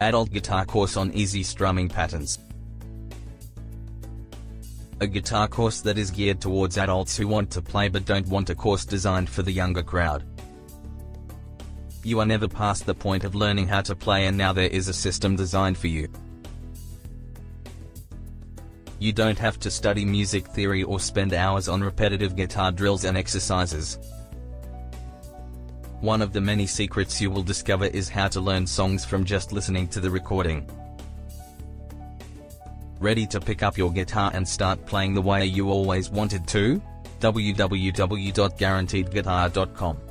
Adult Guitar Course on Easy Strumming Patterns. A guitar course that is geared towards adults who want to play but don't want a course designed for the younger crowd. You are never past the point of learning how to play and now there is a system designed for you. You don't have to study music theory or spend hours on repetitive guitar drills and exercises. One of the many secrets you will discover is how to learn songs from just listening to the recording. Ready to pick up your guitar and start playing the way you always wanted to? www.guaranteedguitar.com